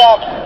up.